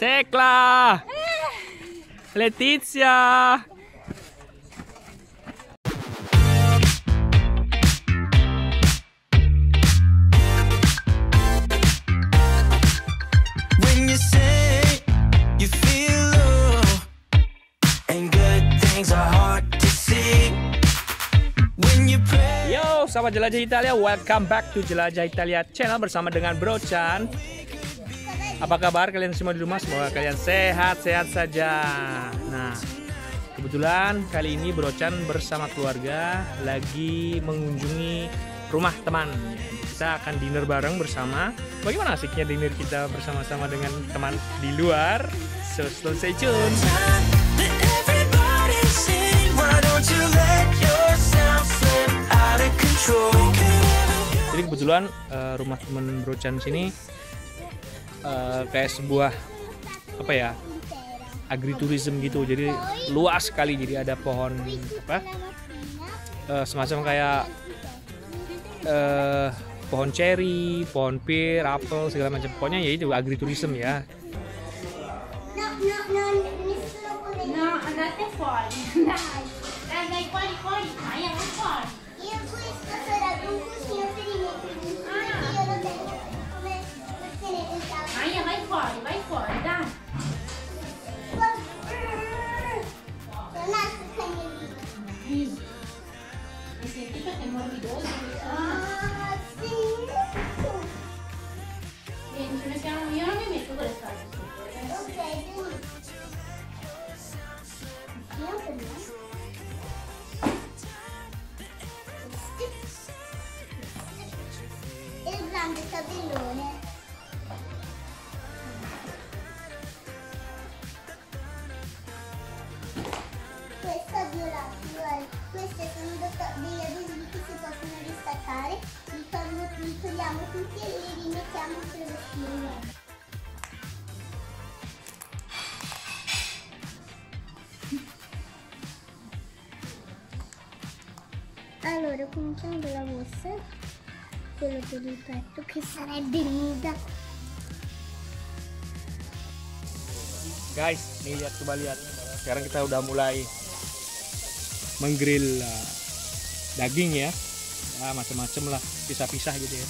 Tecla! Letizia! Yo, sahabat Jelajah Italia, welcome back to Jelajah Italia channel bersama dengan Bro Chan. Apa kabar kalian semua di rumah? Semoga kalian sehat-sehat saja. Nah, kebetulan kali ini Bro Chan bersama keluarga lagi mengunjungi rumah teman. Kita akan dinner bareng bersama. Bagaimana asiknya dinner kita bersama-sama dengan teman di luar? So, stay tune. That everybody's sing. Why don't you let yourself slip out of control? Jadi kebetulan eh, rumah temen Bro Chan sini eh, kayak sebuah apa ya agriturism gitu. Jadi luas sekali. Jadi ada pohon apa eh, semacam kayak eh, pohon cherry, pohon pir, apel segala macam. Pokoknya ya itu agriturism ya. No, fuori, vai fuori, dai. Cagnolino. Mi senti perché è morbidoso? Ah, sì. Vieni, ci mettiamo. Io non mi metto con le scale sotto. Ok. Io per me. Il grande tabellone. Allora, cominciamo dalla borsa, quello per il petto che sarebbe nuda. Guys, nih lihat coba lihat. Sekarang kita udah mulai menggrill uh, daging ya. Nah, macam-macam lah, pisah-pisah gitu ya.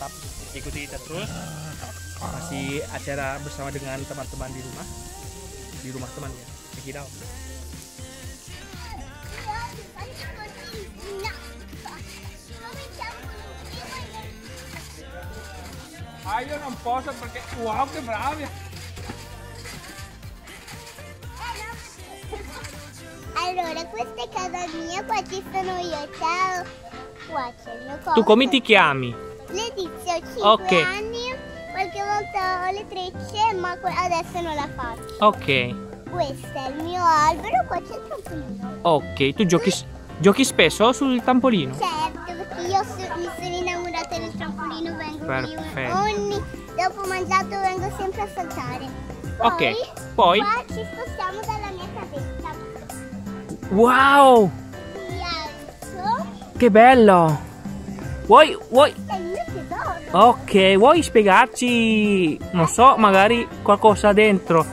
Mantap, ikuti kita terus. Masih acara bersama dengan teman-teman di rumah. Di rumah teman ya. Check it out. Ayo non posso perché wow che bravi. Allora, questa è casa mia, qua ci sono io, ciao. Qua c'è il mio coso. Tu come ti chiami? Letizia, ho 5 Ok. anni, qualche volta ho le trecce, ma adesso non la faccio. Ok. Questo è il mio albero, qua c'è il trampolino. Ok, tu giochi, giochi spesso sul trampolino? Certo, perché io so- mi sono innamorata del trampolino, vengo Perfetto. qui ogni... Dopo mangiato vengo sempre a saltare. Ok, Poi, poi? Qua ci spostiamo dalla mia casetta. Wow! Mi alzo, Che bello! Vuoi, vuoi, ok, vuoi spiegarci, non so, magari qualcosa dentro?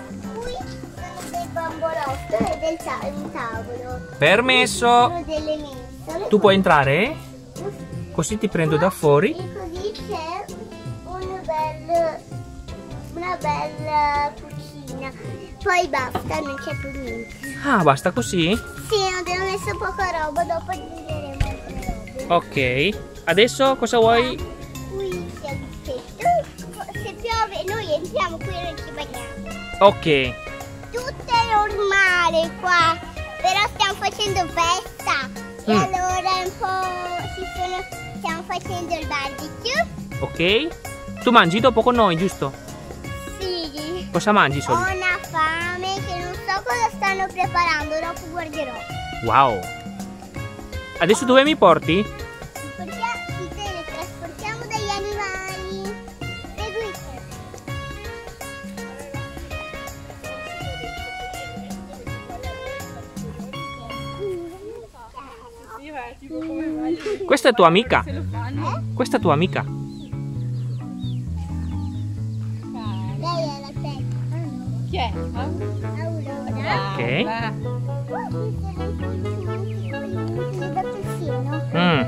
Qui dei bambolotto e del un tavolo. Permesso! Tu puoi entrare? Così ti prendo da fuori. E così c'è un bel, una bella cucina. Poi basta, non c'è più niente. Ah, basta così? Sì, abbiamo messo poca roba, dopo aggiungeremo altre robe. Ok. Adesso cosa vuoi? Qui c'è tetto. Se piove noi entriamo qui e non ci bagniamo. Ok. Tutto è normale qua, però stiamo facendo festa. E Mm. allora un po' ci sono, stiamo facendo il barbecue. Ok. Tu mangi dopo con noi, giusto? Sì, Cosa mangi ho solo? una fame che non so cosa stanno preparando, dopo guarderò. Wow. Adesso dove mi porti? Questa è tua amica. Questa è tua amica. Lei è la terza. Chi è? Aurora. Ok. Mm.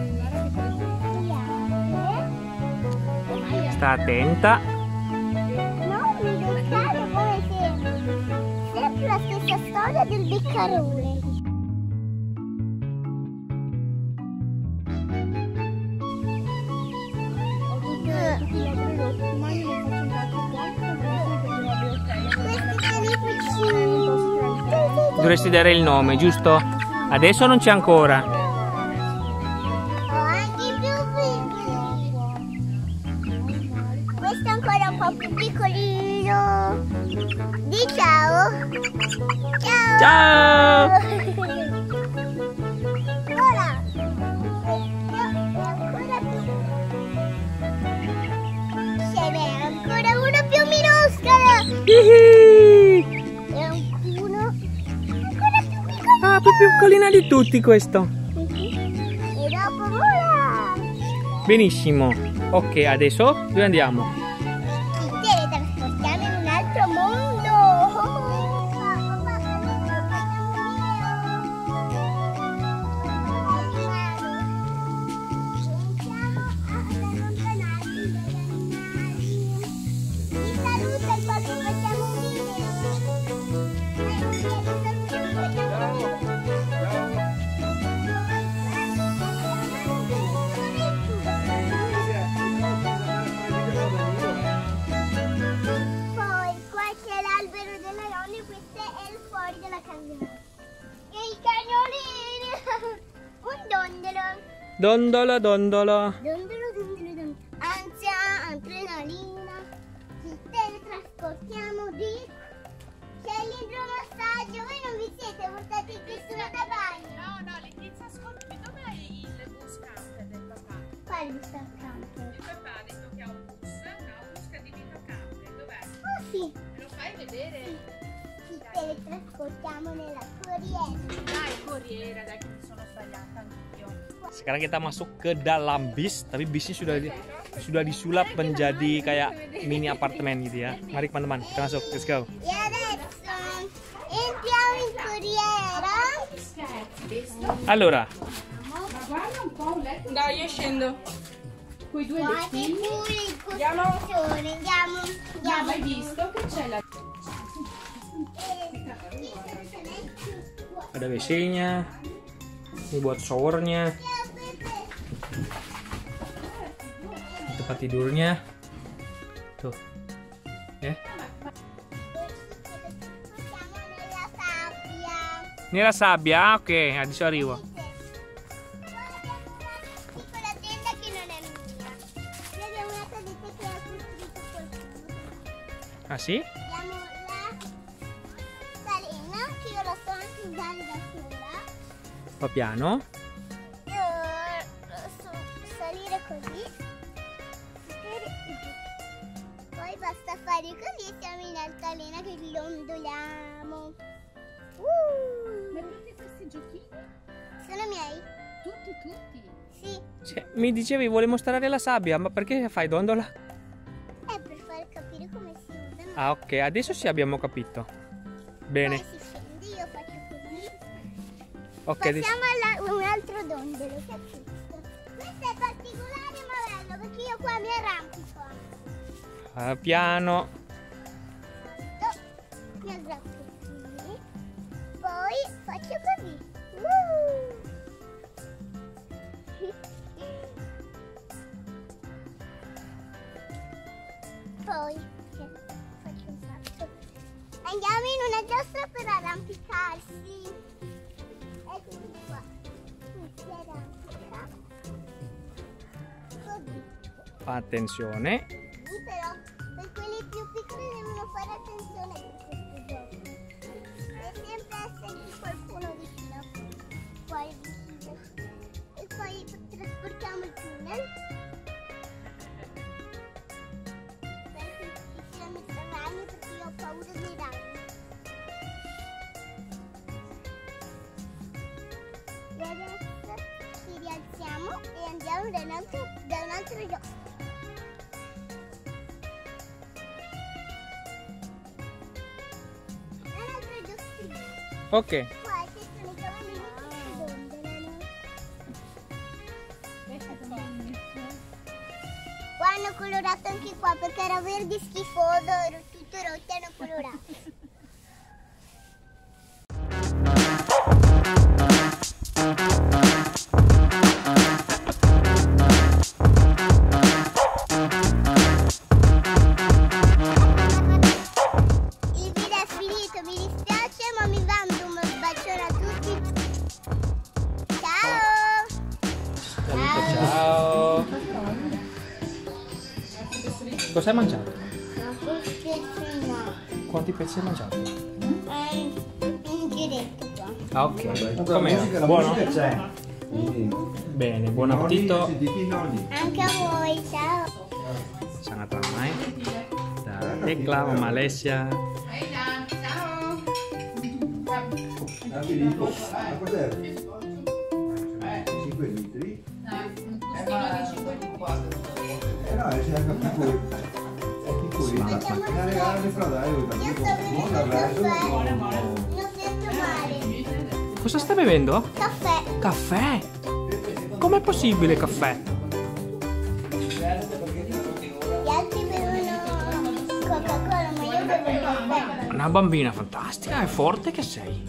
Sta attenta. Non mi beccare come sempre. Sempre la stessa storia del beccarone. Dovresti dare il nome, giusto? Adesso non c'è ancora. Piccolina di tutti questo. E dopo vola. Benissimo. Ok, adesso dove andiamo? Dondolo, dondolo. Dondolo, dondolo, dondolo. Ansia, adrenalina. Ci teletrasportiamo di... C'è l'idromassaggio. Voi non vi siete portati qui sulla bagno? No, no, Letizia, ascoltami, dov'è il bus camper del papà? Quale sta accanto? Il papà ha detto che ha un bus, ha un bus che ha diventa camper, dov'è? Oh sì, Me lo fai vedere? ci teletrasportiamo nella corriere. Dai, corriere, dai Sekarang kita masuk ke dalam bis, tapi bisnya sudah di- sudah disulap menjadi kayak mini apartemen gitu ya. Mari teman-teman, kita masuk. Let's go. Allora, Dai, io scendo. Quei due lettini. Andiamo, No, andiamo. hai visto che c'è la... ada WC-nya. Ini buat showernya, tempat tidurnya. Tuh. Ya. Siamo nella sabbia. Ini la sabbia, ok, adesso arrivo. Piccola tenda che non è mia. Qui abbiamo una casetta che ha costruito qualcuno. Ah sì? Abbiamo la salina che io la so anche usare da sola. Fa piano. Basta fare così e siamo in altalena che dondoliamo. Uh, Ma tutti questi giochini? sono miei? Tutti, tutti. Sì, Cioè, mi dicevi vuole mostrare la sabbia, ma perché fai dondola? è per far capire come si usano. Ah ok, adesso sì abbiamo capito. Bene. Poi si scende, io faccio così. Ok, adesso... Passiamo a un altro dondolo che è questo. Questo è particolare ma bello perché io qua mi arrampico. Ah, piano. Mi aggrappo qui. Poi faccio così. Uh! Poi faccio un salto. Andiamo in una giostra per arrampicarsi. Eccomi qua. Si arrampica. Così. Attenzione. Piccoli devono fare attenzione per questo gioco. Deve sempre esserci qualcuno vicino. Poi vicino. E poi trasportiamo il tunnel. Perché ci siano i ragni perché io ho paura dei ragni. E adesso ci rialziamo e andiamo da un altro, da un altro gioco. Ok. Cosa hai mangiato? Quanti pezzi hai mangiato? un giretto qua. Ah, ok. Com'era? Buono? Bene, buon appetito. Anche a voi, ciao! Sangat ramai. Da Tekla, Malaysia. Filippo, ma cos'è? 5 litri? Eh no, c'è anche piccoli. Cosa stai bevendo? Caffè, Caffè? Com'è possibile caffè? gli altri bevono Coca-Cola, ma io bevo caffè. Una bambina fantastica, è forte che sei.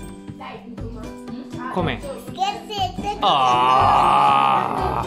Com'è? Scherzetto, Ah!